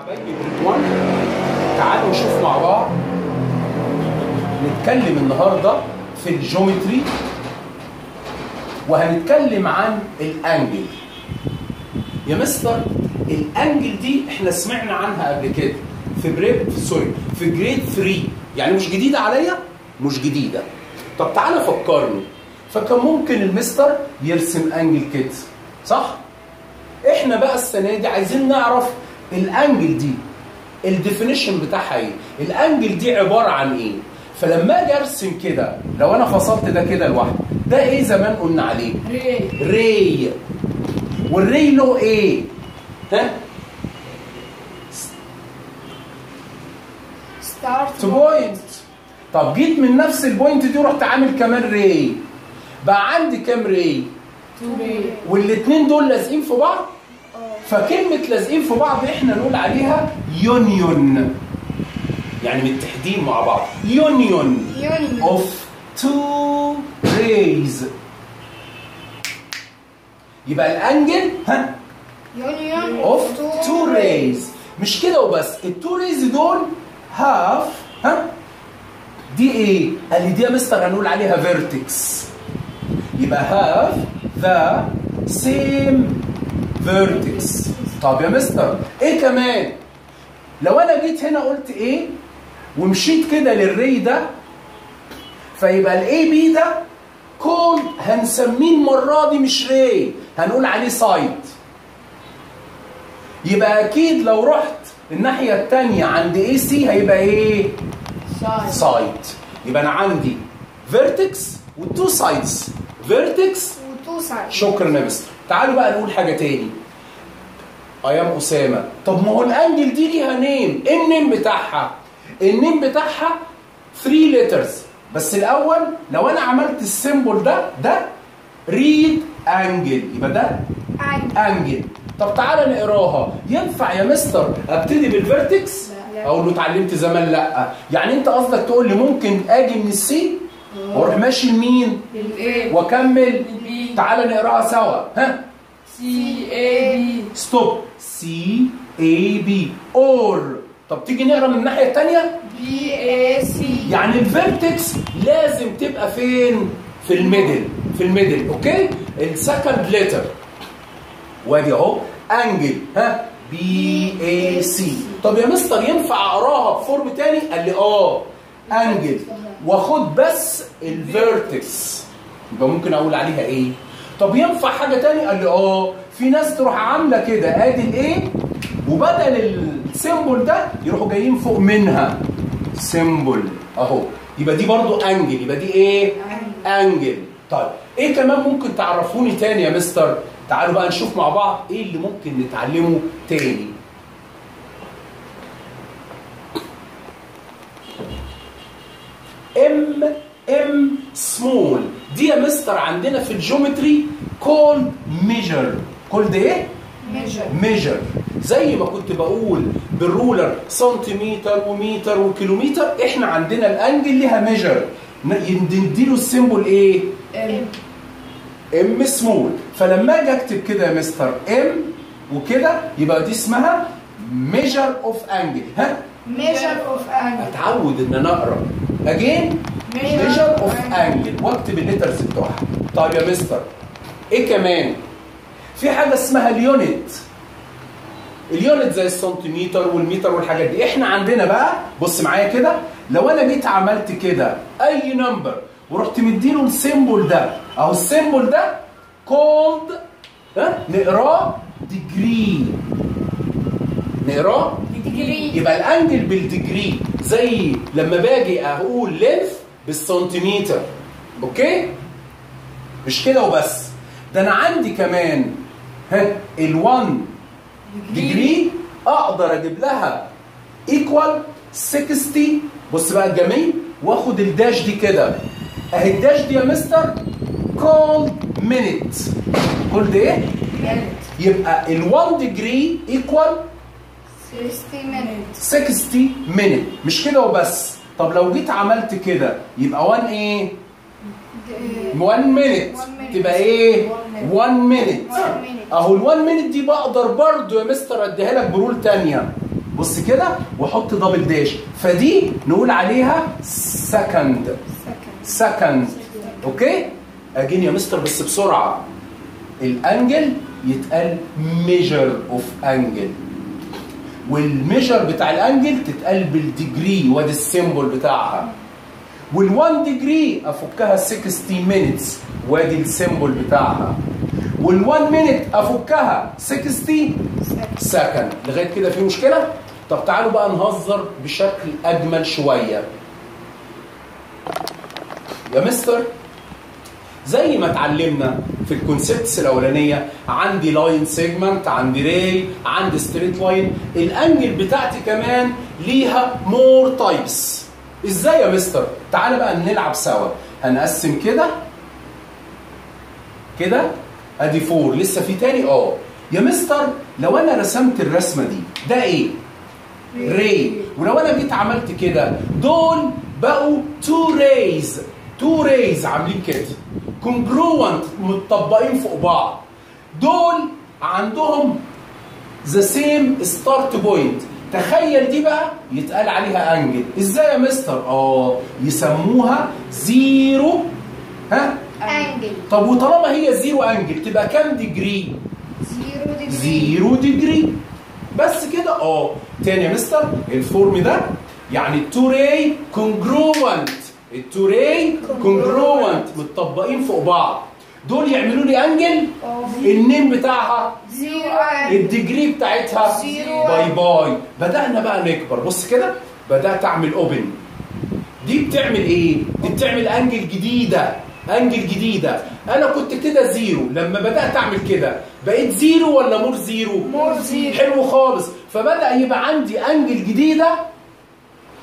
حبايبي grade 1 تعالوا نشوف مع بعض. نتكلم النهارده في ال geometry. وهنتكلم عن ال angle. يا mister ال angle دي إحنا سمعنا عنها قبل كده. في prep three في grade 3 يعني مش جديدة عليا؟ مش جديدة. طب تعالى فكرني. فكان ممكن المستر يرسم angle كده صح؟ إحنا بقى السنة دي عايزين نعرف ال angle دي ال definition بتاعها إيه؟ ال angle دي عبارة عن إيه؟ فلما أجي ارسم كده لو أنا فصلت ده كده لوحده ده إيه زمان قلنا عليه؟ ray. ray. وال ray له إيه؟ ها؟ start point طب جيت من نفس ال point دي ورحت عامل كمان ray. بقى عندي كام ray؟ two ray. والاثنين دول لازقين في بعض؟ فكلمة لازقين في بعض إحنا نقول عليها union يعني متحدين مع بعض. union of two rays. يبقى ال angle ها؟ union of two rays. مش كده وبس. ال two rays دول have ها؟ دي إيه؟ قال لي دي يا مستر هنقول عليها vertex يبقى have the same vertex طب يا مستر إيه كمان؟ لو أنا جيت هنا قلت إيه؟ ومشيت كده لل ray ده فيبقى ال A B ده كون هنسميه المرة دي مش ray هنقول عليه side يبقى أكيد لو رحت الناحية الثانية عند A C هيبقى إيه؟ side side يبقى أنا عندي vertex و two sides vertex و two side شكرا يا مستر. تعالوا بقى نقول حاجة تاني. أيام أسامة. طب ما هو ال angle دي ليها name إيه ال name بتاعها؟ ال name بتاعها 3 letters بس الأول لو أنا عملت ال symbol ده ده read angle يبقى ده angle طب تعالى نقراها. ينفع يا مستر أبتدي بال vertex. أقول له اتعلمت زمان لأ. يعني أنت قصدك تقول لي ممكن آجي من ال C؟ وأروح ماشي لمين؟ وأكمل؟ تعالى نقرأها سوا. ها؟ C A B stop C A B or طب تيجي نقرأ من الناحية الثانية B A C يعني ال vertex لازم تبقى فين؟ في ال middle في ال middle okay ال second letter وادي اهو. angle ها؟ B A C طب يا مستر ينفع أقراها ب form تاني؟ قال لي آه. angle واخد بس ال vertex يبقى ممكن أقول عليها إيه؟ طب ينفع حاجة تاني قال لي آه في ناس تروح عاملة كده آدي الإيه؟ وبدل ال symbol ده يروحوا جايين فوق منها. symbol أهو. يبقى دي برضو angle يبقى دي إيه؟ angle طيب إيه كمان ممكن تعرفوني تاني يا مستر؟ تعالوا بقى نشوف مع بعض إيه اللي ممكن نتعلمه تاني m m small mister عندنا في ال geometry called measure. called إيه؟ measure. measure. زي ما كنت بقول بال ruler سنتيمتر ومتر وكيلومتر إحنا عندنا ال angle ليها measure. نديله ال symbol إيه؟ M، M small فلما أجي أكتب كده يا مستر M وكده يبقى دي اسمها measure of angle ها؟ measure of angle أتعود إن أنا أقرأ. again measure of angle واكتب ال letters بتوعها طيب يا مستر إيه كمان في حاجة اسمها ال unit. ال unit زي السنتيمتر والمتر والحاجات دي. إحنا عندنا بقى بص معايا كده. لو أنا جيت عملت كده أي number ورحت مديله ال symbol ده. أو ال symbol ده called ها نقراه degree نقراه؟ degree يبقى ال angle بال degree زي لما باجي أقول length بالسنتيمتر. okay؟ مش كده وبس. ده أنا عندي كمان ها ال1 degree أقدر أجيب لها equal 60 بص بقى الجميل وآخد ال dash دي كده. أهي ال dash دي يا مستر called minute called إيه؟ يبقى ال1 degree equal 60 minutes. 60 minute مش كده وبس. طب لو جيت عملت كده يبقى 1 إيه؟ 1 minute. تبقى إيه؟ One minute. 1 minute. اهو ال 1 minute دي بقدر برضو يا مستر اديها لك ب rule تانية. بص كده واحط double dash فدي نقول عليها second second okay؟ again يا مستر بس بسرعة. ال angle يتقال measure of angle وال measure بتاع ال angle تتقال بال degree وادي ال symbol بتاعها. وال1 degree أفكها 60 minutes وادي ال symbol بتاعها. وال1 minute أفكها 60 second لغاية كده في مشكلة؟ طب تعالوا بقى نهزر بشكل أجمل شوية. يا مستر زي ما اتعلمنا في ال concepts الأولانية. عندي line segment عندي ray عندي straight line. ال angle بتاعتي كمان ليها more types إزاي يا مستر؟ تعالى بقى نلعب سوا. هنقسم كده. كده؟ أدي four لسه في تاني؟ آه. يا مستر لو أنا رسمت الرسمة دي ده إيه؟ ray ولو أنا جيت عملت كده دول بقوا two rays two rays عاملين كده. congruent متطبقين فوق بعض. دول عندهم the same start point تخيل دي بقى يتقال عليها angle إزاي يا مستر؟ آه يسموها zero ها؟ angle طب وطالما هي zero angle تبقى كام degree zero degree zero degree بس كده. آه تاني يا مستر ال form ده يعني ال two ray congruent ال two ray congruent متطبقين فوق بعض. دول يعملوا لي angle ال name بتاعها zero angle ال degree بتاعتها. zero. Bye bye بدأنا بقى نكبر. بص كده بدأت أعمل open دي بتعمل إيه؟ دي بتعمل angle جديدة. angle جديدة. أنا كنت كده zero. لما بدأت أعمل كده بقيت zero ولا more zero؟ more zero. حلو خالص. فبدأ يبقى عندي angle جديدة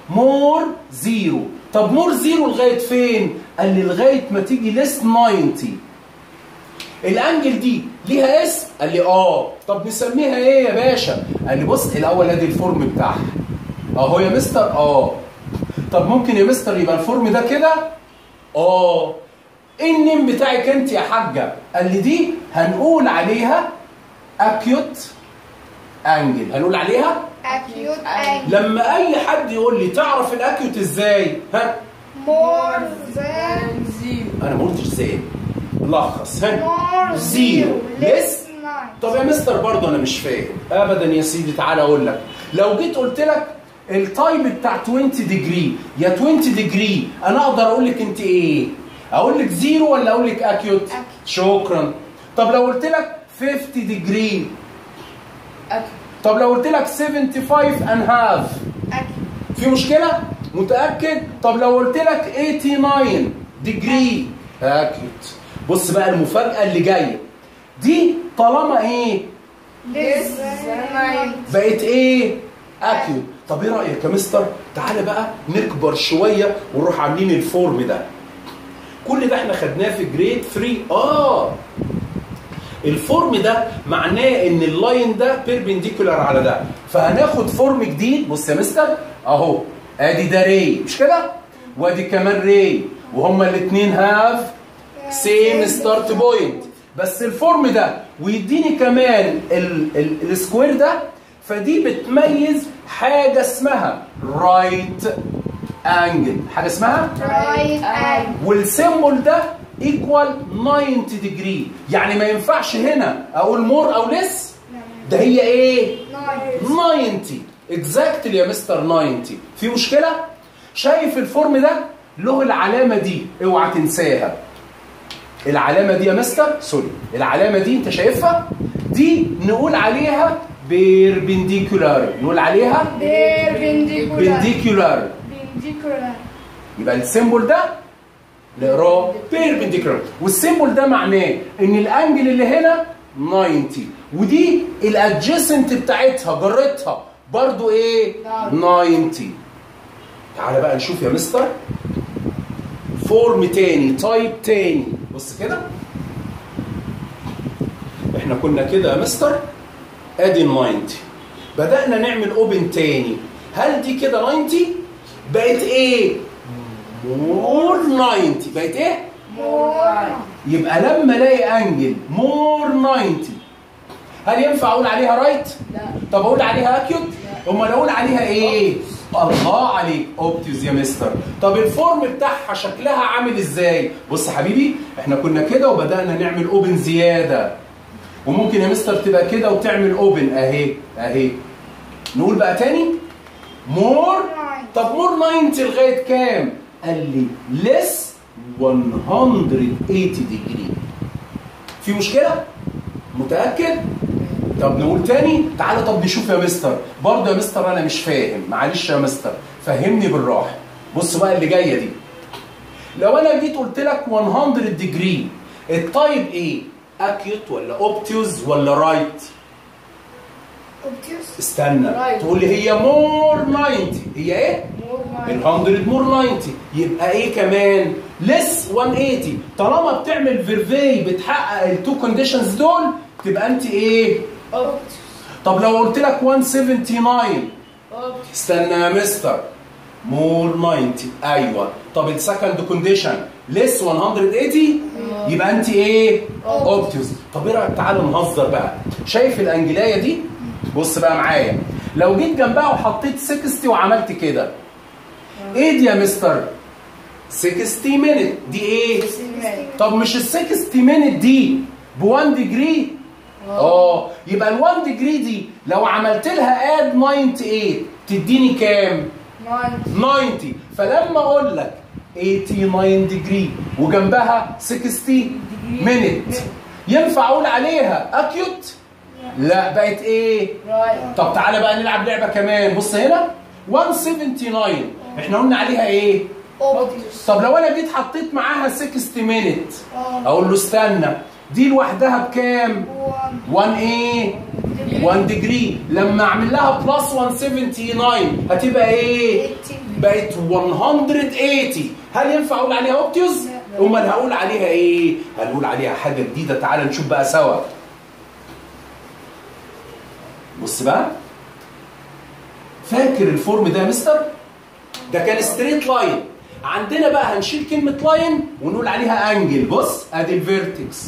more zero. طب more zero لغاية فين؟ قال لي لغاية ما تيجي less 90 ال angle دي ليها اسم؟ قال لي آه طب نسميها إيه يا باشا؟ قال لي بص الأول أدي ال form بتاعها أهو يا مستر آه طب ممكن يا مستر يبقى ال form ده كده؟ آه إيه ال name بتاعك أنت يا حاجة؟ قال لي دي هنقول عليها acute angle هنقول عليها؟ acute angle لما أي حد يقول لي تعرف ال acute إزاي؟ ها؟ more than zero أنا ما قلتش إزاي لخص ها؟ more zero. zero less طب يا مستر برضه أنا مش فاهم. ابدا يا سيدي تعالى أقول لك. لو جيت قلت لك ال type بتاع 20 degree يا 20 degree أنا أقدر أقول لك أنت إيه؟ أقول لك zero ولا أقول لك acute acute. شكرا. طب لو قلت لك 50 degree acute. طب لو قلت لك 75 and half. acute. في مشكلة؟ متأكد؟ طب لو قلت لك 89 degree acute بص بقى المفاجأة اللي جاية. دي طالما nine بقت إيه؟ acute طب إيه رأيك يا مستر؟ تعالى بقى نكبر شوية ونروح عاملين ال form ده. كل ده إحنا خدناه في grade 3 آه. ال form ده معناه ان ال line ده perpendicular على ده. فهناخد form جديد. بص يا مستر اهو. ادي ده ray مش كده؟ وادي كمان ray وهما الاثنين have same start point بس ال form ده ويديني كمان ال- ال- ال square ده. فدي بتميز حاجة اسمها right angle حاجة اسمها right angle وال symbol ده equal 90 degree يعني ما ينفعش هنا أقول more أو less ده هي إيه؟ ناين 90 exactly يا مستر 90 في مشكلة؟ شايف ال form ده؟ له العلامة دي اوعى تنساها. العلامة دي يا مستر sorry العلامة دي انت شايفها؟ دي نقول عليها perpendicular نقول عليها perpendicular pendicular perpendicular يبقى ال symbol ده نقراه perpendicular وال symbol ده معناه إن ال angle اللي هنا 90 ودي ال adjacent بتاعتها جرتها برضو إيه؟ 90 تعالى بقى نشوف يا مستر. form تاني type تاني. بص كده. إحنا كنا كده يا مستر. ادي 90 بدأنا نعمل open تاني. هل دي كده 90 بقت إيه؟ more 90 بقت إيه more يبقى لما الاقي angle more 90 هل ينفع أقول عليها right لا. طب أقول عليها acute أمال أقول عليها إيه؟ الله عليك obtuse يا مستر طب ال form بتاعها شكلها عامل إزاي؟ بص حبيبي إحنا كنا كده وبدأنا نعمل open زيادة. وممكن يا مستر تبقى كده وتعمل open أهي أهي. نقول بقى تاني. more طب more 90 لغاية كام؟ قال لي less 180 degree في مشكلة؟ متأكد؟ طب نقول تاني؟ تعالى طب نشوف يا مستر. برضه يا مستر أنا مش فاهم. معلش يا مستر فهمني بالراحة. بص بقى اللي جاية دي. لو أنا جيت قلت لك 100 degree ال type إيه؟ acute ولا obtuse ولا right obtuse استنى. تقول لي هي more 90 هي إيه؟ ال 100 more 90 يبقى إيه كمان؟ less 180 طالما بتعمل verify بتحقق ال two conditions دول تبقى أنت إيه؟ طب لو قلت لك 179 obtuse استنى يا مستر. more 90 أيوه. طب ال second condition less 180 يبقى أنت إيه؟ obtuse طب إيه رأيك؟ تعالى نهزر بقى. شايف ال angle اية دي؟ بص بقى معايا. لو جيت جنبها وحطيت 60 وعملت كده. إيه دي يا مستر؟ 60 minute دي إيه؟ طب مش ال 60 minute دي ب 1 degree؟ آه. يبقى ال 1 degree دي لو عملت لها add 98 تديني كام؟ 90 فلما أقول لك 89 degree وجنبها 60 minute ينفع أقول عليها acute لا بقت إيه؟ طب تعالى بقى نلعب لعبة كمان. بص هنا. 179 إحنا قلنا عليها إيه؟ obtuse طب لو أنا جيت حطيت معاها 60 minute آه. أقول له استنى دي لوحدها بكام؟ 1 1 إيه؟ 1 degree لما اعمل لها plus 179 هتبقى إيه؟ 80 بقت 180 هل ينفع أقول عليها obtuse لا. امال هقول عليها إيه؟ هنقول عليها حاجة جديدة تعالى نشوف بقى سوا. بص بقى. فاكر ال form ده يا مستر؟ ده كان straight line عندنا بقى هنشيل كلمة line ونقول عليها angle بص ادي ال vertex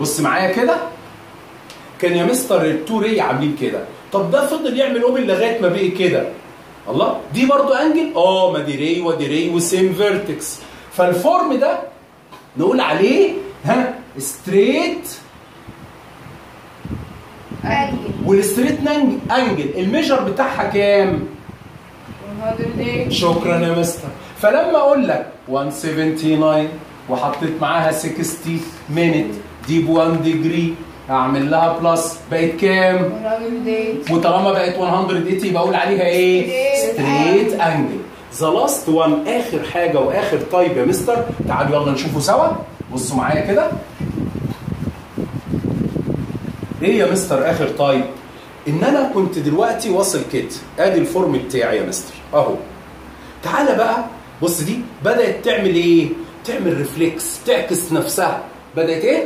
بص معايا كده. كان يا مستر ال two ray عاملين كده؟ طب ده فضل يعمل open لغاية ما بقي كده. الله دي برضو angle آه ما دي ray ودي ray و same vertex فال form ده نقول عليه ها straight angle وال straight angle. ال measure بتاعها كام؟ 108 شكرا يا مستر. فلما أقول لك 179 وحطيت معاها 60 minute دي ب 1 degree أعمل لها plus بقت كام؟ 108 وطالما بقت 180 يبقى أقول عليها إيه؟ straight angle the last one آخر حاجة وآخر type يا مستر. تعالوا يلا نشوفه سوا. بصوا معايا كده. إيه يا مستر آخر type ان أنا كنت دلوقتي واصل كده. أدي ال form بتاعي يا مستر. أهو. تعالى بقى. بص دي بدأت تعمل إيه؟ تعمل reflex تعكس نفسها. بدأت إيه؟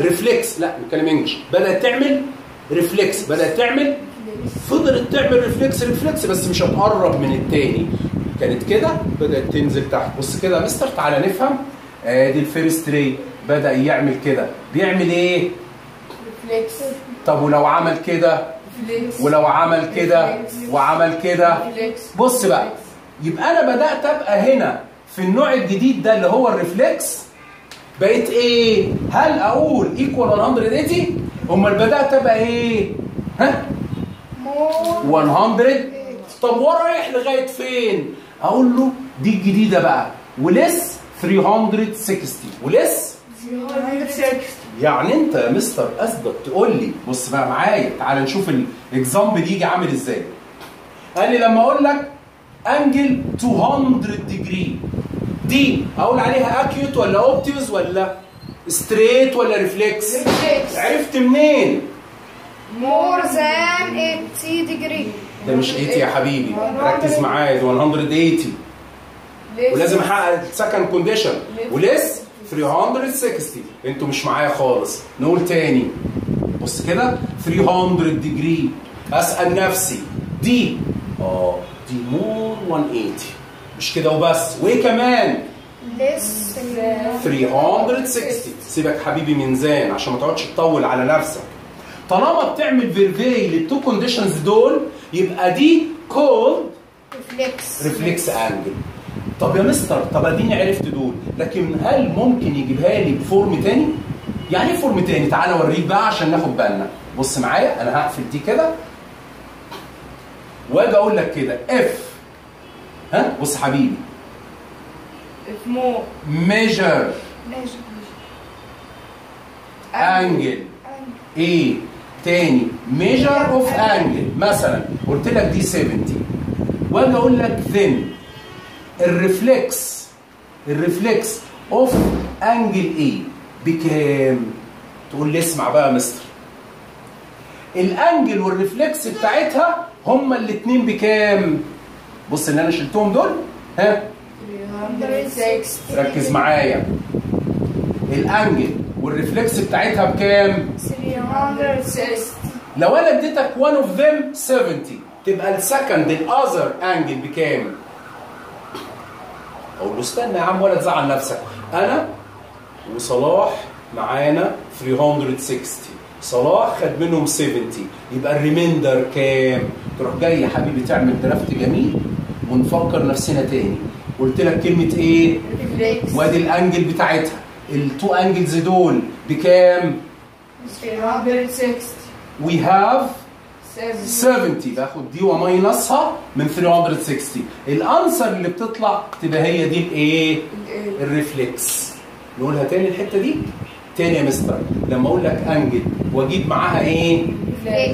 reflex لا نتكلم English. بدأت تعمل reflex بدأت تعمل فضلت تعمل reflex reflex بس مش هتقرب من التاني. كانت كده؟ بدأت تنزل تحت. بص كده يا مستر تعالى نفهم. ادي ال first ray بدأ يعمل كده. بيعمل إيه؟ reflex طب ولو عمل كده؟ ولو عمل كده؟ وعمل كده؟ بص بقى يبقى أنا بدأت أبقى هنا في النوع الجديد ده اللي هو ال reflex بقيت إيه؟ هل أقول equal 180 أمال بدأت أبقى إيه؟ ها؟ more 100 طب ورايح لغاية فين؟ أقول له دي الجديدة بقى. و less 360 و less 160 يعني انت يا مستر أثبت تقول لي بص بقى معايا تعال نشوف ال example يجي عامل إزاي. قال لي لما أقول لك angle 200 degree دي أقول عليها acute ولا obtuse ولا straight ولا reflex عرفت منين؟ more than 80 degree ده مش 80 يا حبيبي ركز معايا ده 180 ولازم أحقق ال second condition و less 360 أنتوا مش معايا خالص. نقول تاني. بص كده. 300 degree أسأل نفسي. دي آه دي more 180 مش كده وبس. وإيه كمان؟ less 360 سيبك حبيبي من than عشان ما تقعدش تطول على نفسك. طالما بتعمل verify لل two conditions دول يبقى دي called reflex reflex angle طب يا مستر طب اديني عرفت دول. لكن هل ممكن يجيبها لي ب form تاني؟ يعني إيه form تاني؟ تعالى اوريك بقى عشان ناخد بالنا. بص معايا أنا هقفل دي كده. وأجي أقول لك كده if ها؟ بص حبيبي. مو measure. ماشي angle. إيه تاني. Measure of angle. مثلا قلت لك دي 70 وأجي أقول لك then. ال reflex ال reflex of angle إيه بكام تقول لي اسمع بقى يا مستر. ال angle وال reflex بتاعتها هما الاثنين بكام بص اللي أنا شلتهم دول ها؟ 360 ركز معايا. ال angle وال reflex بتاعتها بكام؟ 360 لو أنا اديتك one of them 70 تبقى ال second ال other angle بكام أقول له استنى يا عم ولا تزعل نفسك. أنا وصلاح معانا 360 صلاح خد منهم 70 يبقى ال remainder كام؟ تروح جاي يا حبيبي تعمل draft جميل ونفكر نفسنا تاني. قلت لك كلمة إيه؟ وادي ال angle بتاعتها. ال two angles دول بكام؟ 360 we have 70 70 باخد دي و minus ها من 360 ال answer اللي بتطلع تبقى هي دي الإيه؟ ال reflex نقولها تاني الحتة دي؟ تاني يا مستر. لما أقول لك angle وأجيب معاها إيه؟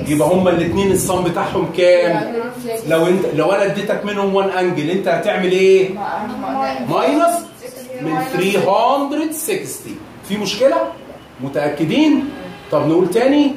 يبقى هما الاثنين ال sum بتاعهم كام؟ لو انت لو أنا اديتك منهم 1 angle أنت هتعمل إيه؟ minus من 360 في مشكلة؟ متأكدين؟ طب نقول تاني؟